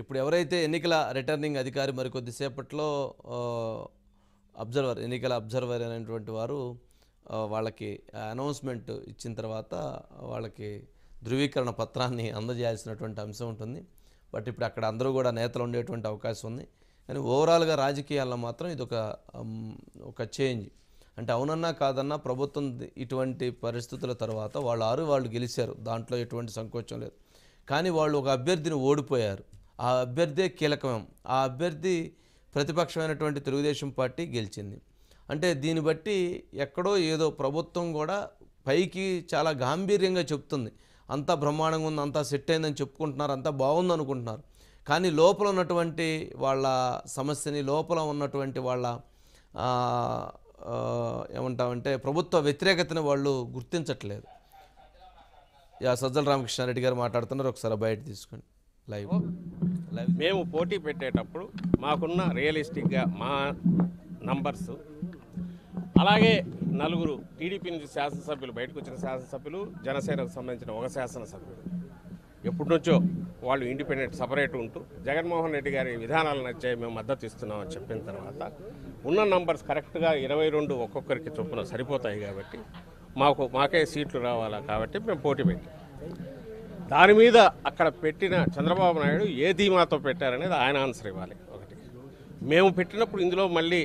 ఇప్పుడు ఎవరైతే ఎన్నికల రిటర్నింగ్ అధికారి మరి కొద్దిసేపట్లో అబ్జర్వర్ ఎన్నికల అబ్జర్వర్ అనేటువంటి వారు వాళ్ళకి అనౌన్స్మెంట్ ఇచ్చిన తర్వాత వాళ్ళకి ధృవీకరణ పత్రాన్ని అందజేయాల్సినటువంటి అంశం ఉంటుంది. బట్ ఇప్పుడు అక్కడ అందరూ కూడా నేతలు ఉండేటువంటి అవకాశం ఉంది. కానీ ఓవరాల్గా రాజకీయాల్లో మాత్రం ఇది ఒక ఒక చేంజ్. అంటే అవునన్నా కాదన్నా ప్రభుత్వం ఇటువంటి పరిస్థితుల తర్వాత వాళ్ళు ఆరు వాళ్ళు గెలిచారు. దాంట్లో ఎటువంటి సంకోచం లేదు. కానీ వాళ్ళు ఒక అభ్యర్థిని ఓడిపోయారు. ఆ అభ్యర్థే కీలకం ఆ అభ్యర్థి ప్రతిపక్షమైనటువంటి తెలుగుదేశం పార్టీ గెలిచింది. అంటే దీన్ని బట్టి ఎక్కడో ఏదో ప్రభుత్వం కూడా పైకి చాలా గాంభీర్యంగా చెప్తుంది. అంతా బ్రహ్మాండంగా ఉంది అంతా సెట్ అయిందని చెప్పుకుంటున్నారు అంతా బాగుంది అనుకుంటున్నారు. కానీ లోపల ఉన్నటువంటి వాళ్ళ సమస్యని లోపల ఉన్నటువంటి వాళ్ళ ఏమంటామంటే ప్రభుత్వ వ్యతిరేకతని వాళ్ళు గుర్తించట్లేదు. యా సజ్జల రామకృష్ణారెడ్డి గారు మాట్లాడుతున్నారు ఒకసారి బయట తీసుకోండి. లైవ్. మేము పోటీ పెట్టేటప్పుడు మాకున్న రియలిస్టిక్గా మా నంబర్స్ అలాగే నలుగురు టీడీపీ నుంచి శాసనసభ్యులు బయటకు వచ్చిన శాసనసభ్యులు జనసేనకు సంబంధించిన ఒక శాసనసభ్యుడు. ఎప్పటి నుంచో వాళ్ళు ఇండిపెండెంట్ సపరేట్ ఉంటూ జగన్మోహన్ రెడ్డి గారి విధానాలు నచ్చాయి మేము మద్దతు ఇస్తున్నామని చెప్పిన తర్వాత ఉన్న నంబర్స్ కరెక్ట్గా ఇరవై రెండు ఒక్కొక్కరికి చొప్పున సరిపోతాయి కాబట్టి మాకు మాకే సీట్లు రావాలా కాబట్టి మేము పోటీ పెట్టాం. దాని మీద అక్కడ పెట్టిన చంద్రబాబు నాయుడు ఏ ధీమాతో పెట్టారనేది ఆయన ఆన్సర్ ఇవ్వాలి ఒకటి. మేము పెట్టినప్పుడు ఇందులో మళ్ళీ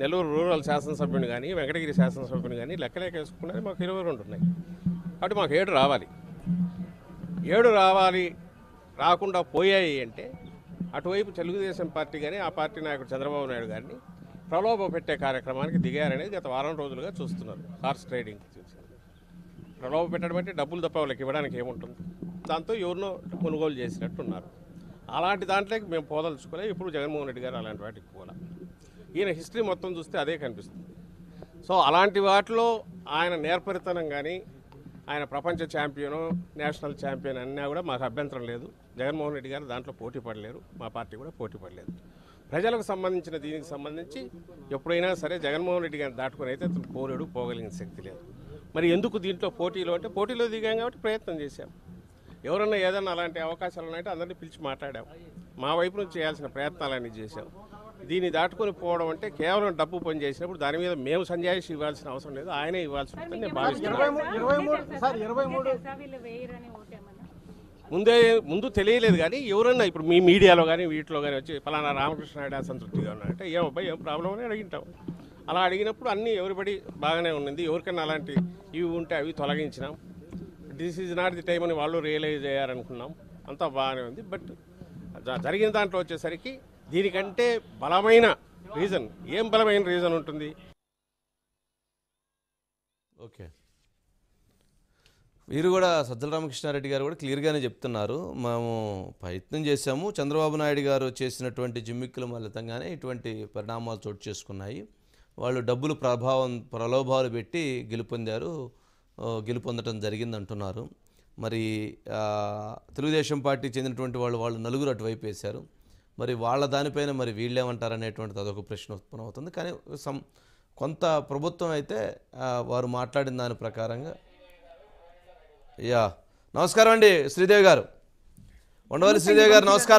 నెల్లూరు రూరల్ శాసనసభ్యుని కానీ వెంకటగిరి శాసనసభ్యుని కానీ లెక్కలేక వేసుకున్నది మాకు ఇరవై రెండు ఉన్నాయి. కాబట్టి మాకు ఏడు రావాలి. ఏడు రావాలి రాకుండా పోయాయి అంటే అటువైపు తెలుగుదేశం పార్టీ కానీ ఆ పార్టీ నాయకుడు చంద్రబాబు నాయుడు గారిని ప్రలోభ పెట్టే కార్యక్రమానికి దిగారనేది గత వారం రోజులుగా చూస్తున్నారు. హార్స్ ట్రేడింగ్ చూసి. ప్రలోభ పెట్టడం అంటే డబ్బులు తప్ప వాళ్ళకి ఇవ్వడానికి ఏముంటుంది? దాంతో ఎవరినో కొనుగోలు చేసినట్టున్నారు. అలాంటి దాంట్లోకి మేము పోదలుచుకోలే. ఇప్పుడు జగన్మోహన్ రెడ్డి గారు అలాంటి వాటికి పోలా ఈయన హిస్టరీ మొత్తం చూస్తే అదే కనిపిస్తుంది. సో అలాంటి వాటిలో ఆయన నేర్పరితనం కానీ ఆయన ప్రపంచ ఛాంపియను నేషనల్ ఛాంపియన్ అన్నా కూడా మాకు అభ్యంతరం లేదు. జగన్మోహన్ రెడ్డి గారు దాంట్లో పోటీ పడలేరు. మా పార్టీ కూడా పోటీ పడలేదు. ప్రజలకు సంబంధించిన దీనికి సంబంధించి ఎప్పుడైనా సరే జగన్మోహన్ రెడ్డి గారిని దాటుకుని అయితే అతను పోలేడు పోగలిగిన శక్తి లేదు. మరి ఎందుకు దీంట్లో పోటీలో అంటే పోటీలో దిగాం కాబట్టి ప్రయత్నం చేశాం. ఎవరన్నా ఏదన్నా అలాంటి అవకాశాలు ఉన్నాయంటే అందరినీ పిలిచి మాట్లాడాం. మా వైపు నుంచి చేయాల్సిన ప్రయత్నాలన్నీ చేశాం. దీన్ని దాటుకొని పోవడం అంటే కేవలం డబ్బు పని చేసినప్పుడు దాని మీద మేము సంజాయిషి ఇవ్వాల్సిన అవసరం లేదు ఆయనే ఇవ్వాల్సి ఉంటుందని నేను భావిస్తున్నాను. ముందే ముందు తెలియలేదు కానీ ఎవరన్నా ఇప్పుడు మీ మీడియాలో కానీ వీటిలో కానీ వచ్చి ఫలానా రామకృష్ణ నాయుడు అసంతృప్తిగా ఉన్నాయంటే ఏమబ్బా ఏం ప్రాబ్లం అని అడిగింటాం. అలా అడిగినప్పుడు అన్నీ ఎవరిబడి బాగానే ఉన్నది. ఎవరికైనా అలాంటి ఇవి ఉంటే అవి తొలగించినాం. This is not the time అని వాళ్ళు రియలైజ్ అయ్యారనుకున్నాం. అంతా బాగానే ఉంది. బట్ జరిగిన దాంట్లో వచ్చేసరికి దీనికంటే బలమైన రీజన్ ఏం బలమైన రీజన్ ఉంటుంది? ఓకే. వీరు కూడా సజ్జల రామకృష్ణారెడ్డి గారు కూడా క్లియర్గానే చెప్తున్నారు. మేము ప్రయత్నం చేశాము. చంద్రబాబు నాయుడు గారు చేసినటువంటి జిమ్మిక్కుల ఫలితంగానే ఇటువంటి పరిణామాలు చోటు చేసుకున్నాయి. వాళ్ళు డబ్బులు ప్రభావం ప్రలోభాలు పెట్టి గెలుపొందారు. గెలుపొందడం జరిగింది అంటున్నారు మరి తెలుగుదేశం పార్టీ చెందినటువంటి వాళ్ళు వాళ్ళు నలుగురు అటువైపు వేశారు. మరి వాళ్ళ దానిపైన మరి వీళ్ళేమంటారు అనేటువంటిది అదొక ప్రశ్న ఉత్పన్నం అవుతుంది. కానీ సం కొంత ప్రభుత్వం అయితే వారు మాట్లాడిన దాని ప్రకారంగా యా నమస్కారం అండి శ్రీదేవి గారు. ఉండవల్లి శ్రీదేవి గారు నమస్కారం.